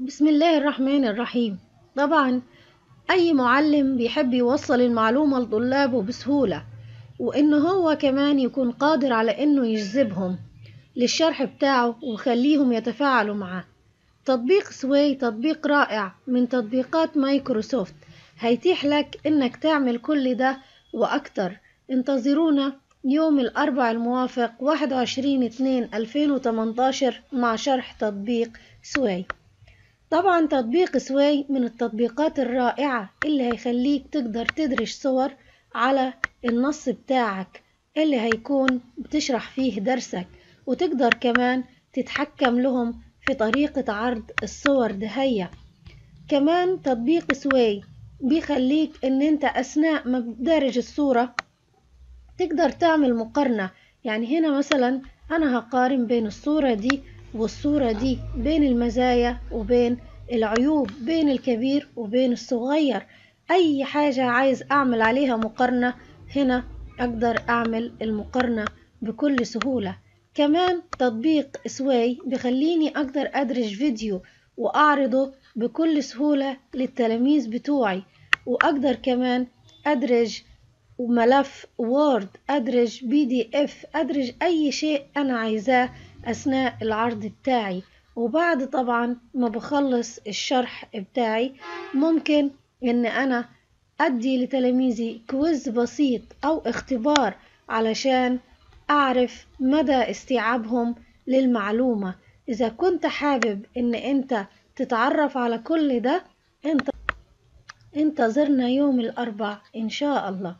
بسم الله الرحمن الرحيم. طبعا أي معلم بيحب يوصل المعلومة لطلابه بسهولة وإن هو كمان يكون قادر على إنه يجذبهم للشرح بتاعه ويخليهم يتفاعلوا معاه. تطبيق سوي تطبيق رائع من تطبيقات مايكروسوفت. هيتيح لك إنك تعمل كل ده وأكتر. انتظرونا يوم الأربع الموافق 21 2 2018 مع شرح تطبيق سوي طبعا تطبيق سوي من التطبيقات الرائعة اللي هيخليك تقدر تدرج صور على النص بتاعك اللي هيكون بتشرح فيه درسك وتقدر كمان تتحكم لهم في طريقة عرض الصور دهية كمان تطبيق سوي بيخليك إن أنت أثناء ما بتدرج الصورة تقدر تعمل مقارنة. يعني هنا مثلا أنا هقارن بين الصورة دي والصورة دي بين المزايا وبين العيوب بين الكبير وبين الصغير. أي حاجة عايز أعمل عليها مقارنة هنا أقدر أعمل المقارنة بكل سهولة. كمان تطبيق سواي بيخليني أقدر أدرج فيديو وأعرضه بكل سهولة للتلاميذ بتوعي. وأقدر كمان أدرج ملف Word أدرج PDF أدرج أي شيء أنا عايزاه أثناء العرض بتاعي. وبعد طبعا ما بخلص الشرح بتاعي ممكن إن أنا أدي لتلاميذي quiz بسيط أو اختبار علشان أعرف مدى استيعابهم للمعلومة. إذا كنت حابب إن أنت تتعرف على كل ده انت انتظرنا يوم الأربع إن شاء الله.